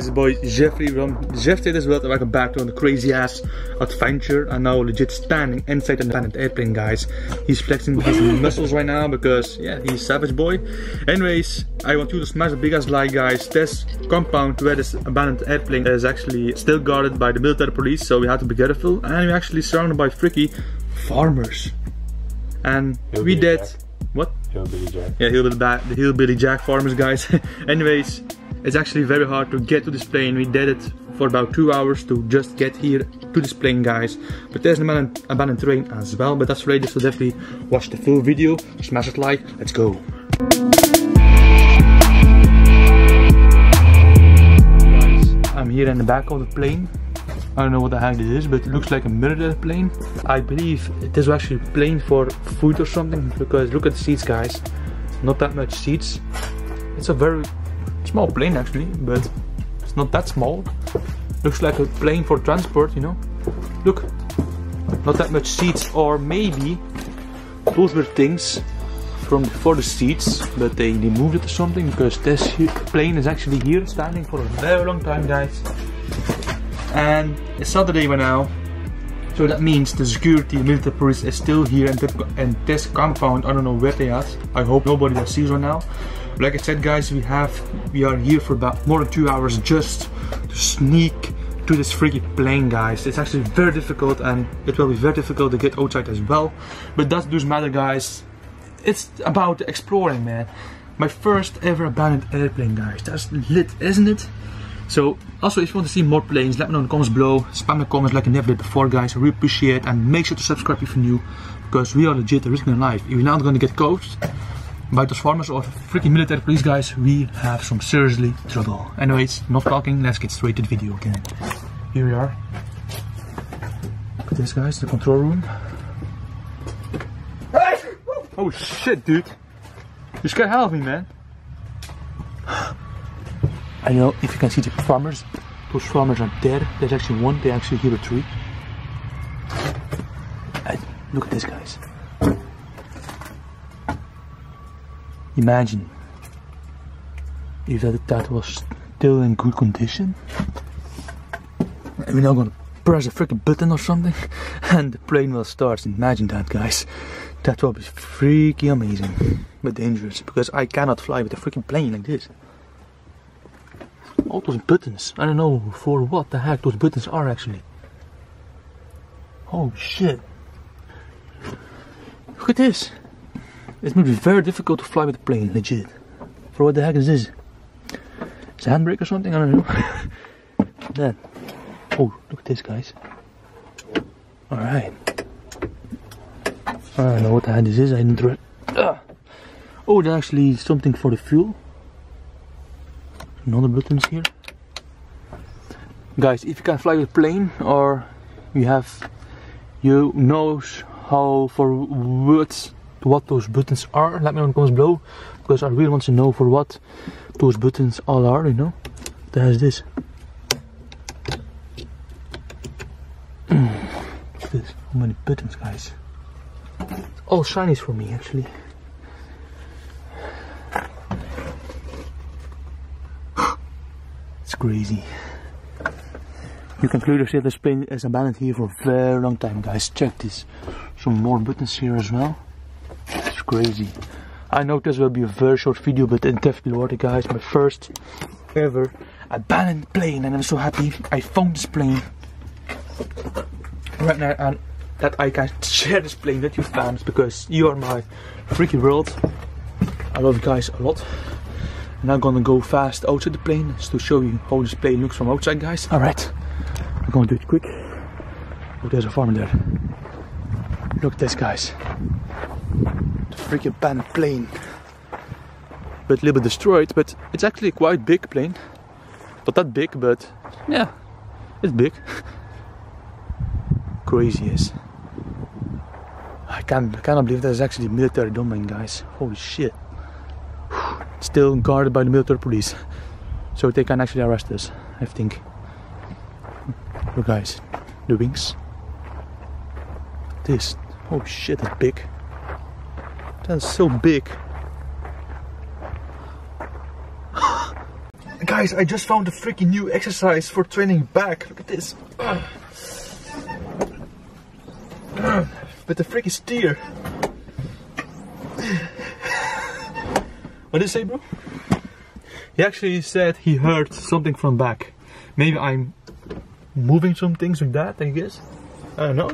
guys, the boy Jeffrey from Jefstetics World. Welcome back to a crazy ass adventure. I'm now legit standing inside an abandoned airplane, guys. He's flexing his muscles right now because, yeah, he's savage boy. Anyways, I want you to smash the big ass like, guys. This compound where this abandoned airplane is actually still guarded by the military police, so we have to be careful. And we're actually surrounded by freaky farmers. And we did. Jack. What? Hillbilly Jack. Yeah, hillbilly, ba- the hillbilly jack farmers, guys. Anyways, it's actually very hard to get to this plane. We did it for about two hours to just get here to this plane, guys. But there's an abandoned, abandoned train as well. But that's related, so definitely watch the full video. Smash it like. Let's go. I'm here in the back of the plane. I don't know what the heck this is, but it looks like a military plane. I believe it is actually a plane for food or something because look at the seats, guys. Not that much seats. It's a very small plane actually, but it's not that small. Looks like a plane for transport, you know. Look, not that much seats, or maybe those were things from for the seats, but they removed it or something because this plane is actually here standing for a very long time, guys. And it's Saturday by now, so that means the security and military police is still here and in this compound. I don't know where they are. I hope nobody that sees right now. Like I said, guys, we have we are here for about more than two hours just to sneak to this freaky plane, guys. It's actually very difficult, and it will be very difficult to get outside as well. But that doesn't matter, guys. It's about exploring, man. My first ever abandoned airplane, guys. That's lit, isn't it? So, also if you want to see more planes, let me know in the comments below. Spam the comments like I never did before, guys. I really appreciate it. And make sure to subscribe if you're new. Because we are legit risking our life. If you're not gonna get caught by those farmers or freaking military police guys, we have some seriously trouble. Anyways, not talking, let's get straight to the video again. Here we are. Look at this, guys, the control room. Oh shit, dude. You scared hell of me, man. I know if you can see the farmers, those farmers are dead. There's actually one, they actually hear a tree. And look at this, guys. Imagine if that, that was still in good condition. And we're now gonna press a freaking button or something and the plane will start. Imagine that, guys. That will be freaky amazing, but dangerous because I cannot fly with a freaking plane like this. All those buttons. I don't know for what the heck those buttons are actually. Oh shit. Look at this. It must be very difficult to fly with a plane, legit. For what the heck is this? It's a handbrake or something? I don't know. then. Oh, look at this, guys. Alright. I don't know what the heck this is. I didn't. Ah. Oh, there's actually something for the fuel. Another buttons here. Guys, if you can fly with plane or you have you knows how for what what those buttons are, let me know in the comments below because I really want to know for what those buttons all are, you know. There's this. This. How many buttons guys? All shinies for me actually. It's crazy. You can clearly see this plane is abandoned here for a very long time, guys. Check this. Some more buttons here as well. It's crazy. I know this will be a very short video, but it definitely it, guys. My first ever abandoned plane, and I'm so happy I found this plane right now, and that I can share this plane with you fans because you are my freaky world. I love you guys a lot. And I'm gonna go fast outside the plane just to show you how this plane looks from outside, guys. Alright, I'm gonna do it quick. Oh, there's a farmer there. Look at this, guys. The freaking abandoned plane. But a little bit destroyed, but it's actually a quite big plane. Not that big, but yeah, it's big. Crazy is. I can't, I cannot believe there's actually a military domain, guys. Holy shit still guarded by the military police. So they can actually arrest us, I think. Look guys, the wings. This, oh shit, that's big. That's so big. Guys, I just found a freaking new exercise for training back. Look at this. With the freaking steer. What did he say, bro? He actually said he heard something from back. Maybe I'm moving some things with that, I guess. I don't know.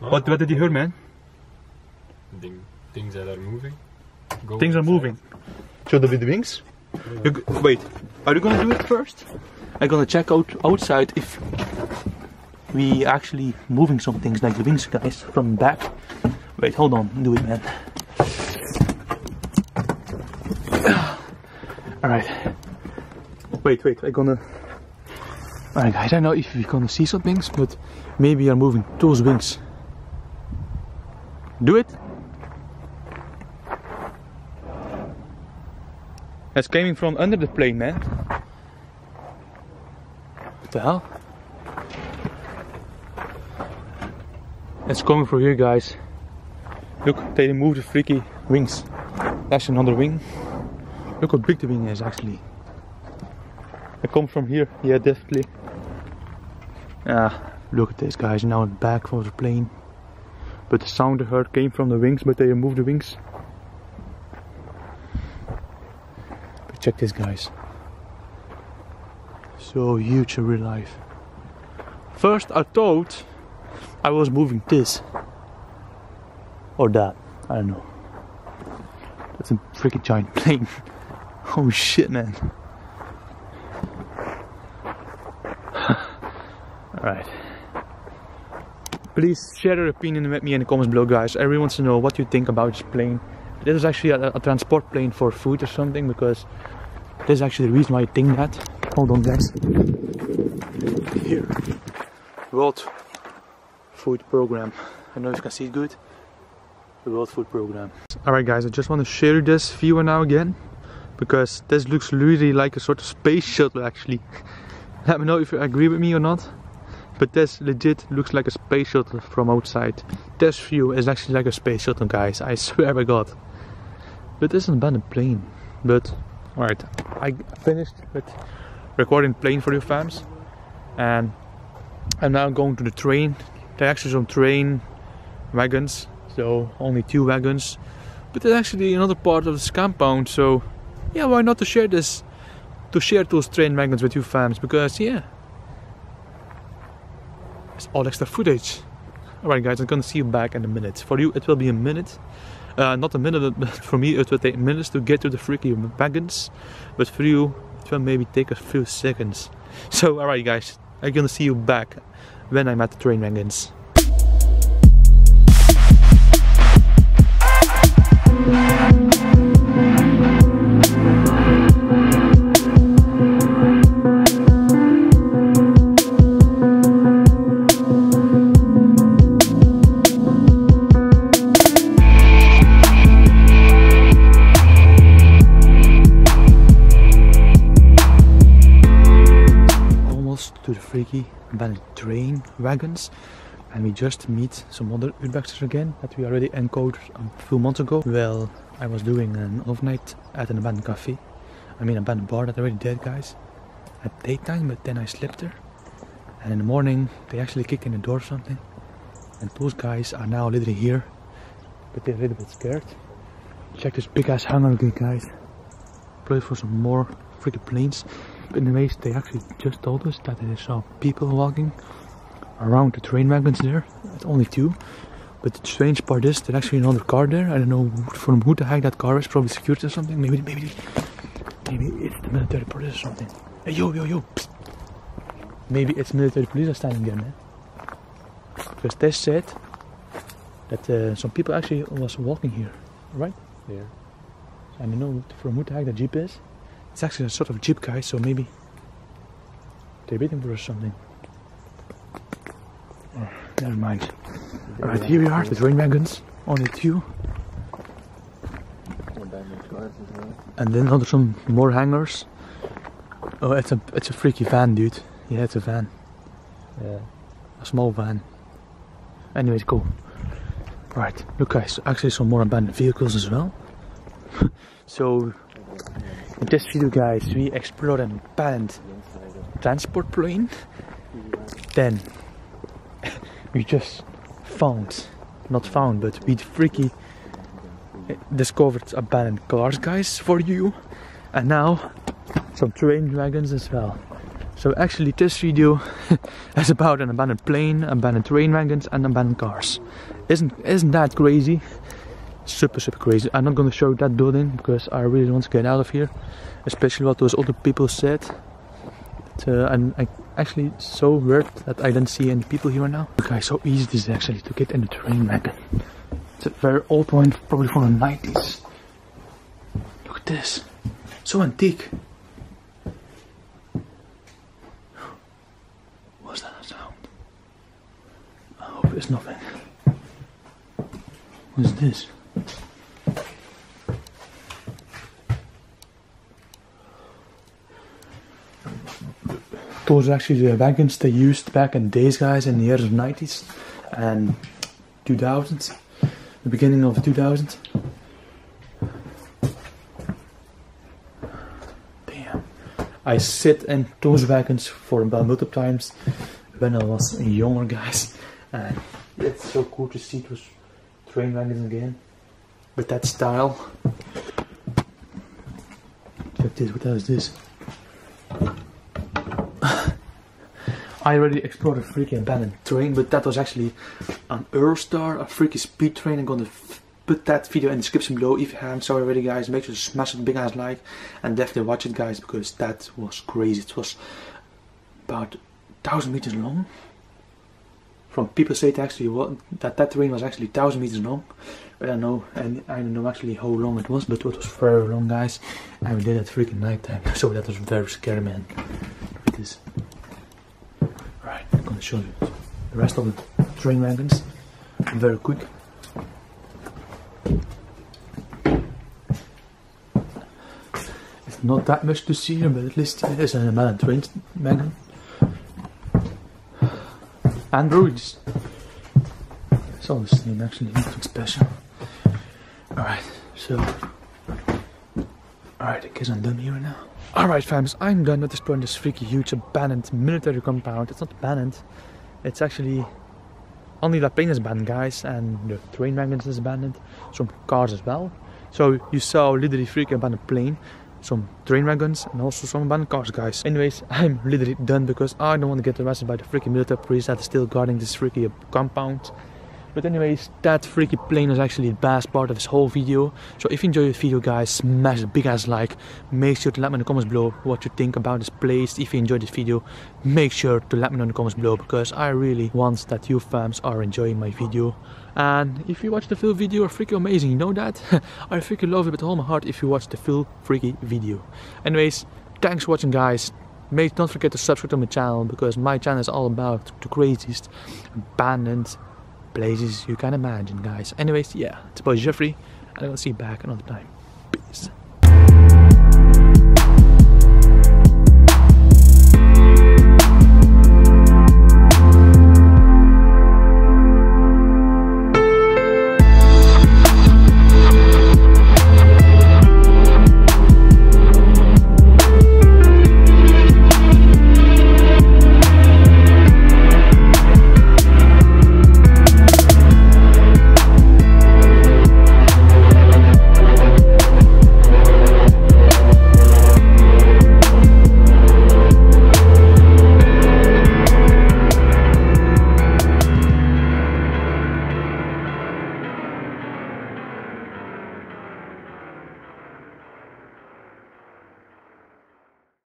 What, what did you hear, man? Thing, things that are moving. Go Things are moving. Should there be the wings? You g- wait, are you gonna do it first? I'm gonna check out outside if we actually moving some things like the wings, guys, from back. Wait, hold on, do it, man. All right. Wait, wait, I'm gonna. Alright, I don't know if we're gonna see some things, but maybe you're moving those wings. Do it. It's coming from under the plane, man. What the hell? It's coming from here, guys. Look, they removed the freaky wings. That's another wing. Look how big the wing is, actually. It comes from here, yeah, definitely. Ah, look at this, guys. Now back of the plane. But the sound I heard came from the wings, but they removed the wings. But check this, guys. So huge in real life. First, I thought I was moving this or that. I don't know. That's a freaking giant plane. oh shit, man. Alright. Please share your opinion with me in the comments below, guys. I really want to know what you think about this plane. This is actually a, a transport plane for food or something because this is actually the reason why I think that. Hold on, guys. Here. World Food Program. I don't know if you can see it good. The World Food Program. Alright, guys, I just want to share this viewer now again because this looks really like a sort of space shuttle actually. Let me know if you agree with me or not. But this legit looks like a space shuttle from outside. This view is actually like a space shuttle, guys. I swear by God. But this isn't an abandoned plane. But alright, I finished with recording plane for you fans, and I'm now going to the train. There are actually some train wagons, so only two wagons. But there's actually another part of this compound, so yeah, why not to share this? To share those train wagons with you fans? because yeah, all extra footage. Alright guys, I'm gonna see you back in a minute. For you it will be a minute. Uh, not a minute, but for me it will take minutes to get to the freaky wagons. But for you it will maybe take a few seconds. So alright guys, I'm gonna see you back when I'm at the train wagons. Abandoned train wagons and we just meet some other urbexers again that we already encountered a few months ago. Well, I was doing an overnight at an abandoned cafe. I mean abandoned bar that already dead guys at daytime but then I slept there and in the morning they actually kicked in the door or something and those guys are now literally here but they're a little bit scared. Check this big ass hangar again guys. Play for some more freaking planes. But anyways, they actually just told us that they saw people walking around the train wagons there. It's only two. But the strange part is there's actually another car there. I don't know from who the heck that car is. Probably security or something. Maybe maybe maybe it's the military police or something. Hey yo yo yo. Psst. Maybe it's military police are standing there, man. Because they said that uh, some people actually was walking here, right? Yeah. I don't know from who the heck that jeep is. It's actually a sort of jeep guy, so maybe they're waiting for us something. Oh, never mind. Alright, here we are, the train wagons. Only two. And then other some more hangars. Oh, it's a it's a freaky van, dude. Yeah, it's a van. Yeah. A small van. Anyways, cool. Right, look guys, actually some more abandoned vehicles as well. so In this video guys, we explored an abandoned transport plane. Then we just found, not found, but we freaky discovered abandoned cars guys for you. And now some train wagons as well. So actually this video is about an abandoned plane, abandoned train wagons and abandoned cars. Isn't isn't that crazy? Super super crazy. I'm not going to show that building because i really want to get out of here especially what those other people said. But, uh, i'm I actually so weird that i don't see any people here now. Guys how easy this is actually to get in the train wagon it's a very old one probably from the 90s look at this. So antique. What's that sound? I hope it's nothing. What's this those are actually the wagons they used back in days guys in the early 90s and 2000s the beginning of 2000 damn. I sit in those wagons for about multiple times when I was younger guys. And it's so cool to see those train wagons again with that style. Check this what is this I already explored a freaking abandoned train, but that was actually an Eurostar, a freaky speed train. I'm gonna put that video in the description below if you haven't saw already guys. Make sure to smash that big ass like and definitely watch it guys because that was crazy. It was about thousand meters long. From people say actually that that train was actually thousand meters long. I don't know and I don't know actually how long it was, but it was very long guys. And we did it freaking night time. So that was very scary man. This show you the rest of the train wagons very quick. It's not that much to see here, but at least it is an abandoned train wagon. Androids. It's all the same actually, nothing special. Alright, so Alright, I guess I'm done here now. Alright fams, I'm done with exploring this freaky huge abandoned military compound. It's not abandoned, it's actually only the plane is abandoned guys and the train wagons is abandoned, some cars as well. So you saw literally freaky abandoned plane, some train wagons and also some abandoned cars guys. Anyways, I'm literally done because I don't want to get arrested by the freaking military police that is still guarding this freaky compound. But anyways, that freaky plane is actually the best part of this whole video. So if you enjoyed this video guys, smash a big ass like. Make sure to let me in the comments below what you think about this place. If you enjoyed this video, make sure to let me know in the comments below because I really want that you fans are enjoying my video. And if you watch the full video, freaky amazing, you know that? I freaking love it with all my heart if you watch the full freaky video. Anyways, thanks for watching guys. Make don't forget to subscribe to my channel because my channel is all about the craziest abandoned places you can imagine, guys. Anyways, yeah, it's about Jeffrey, and I'll see you back another time.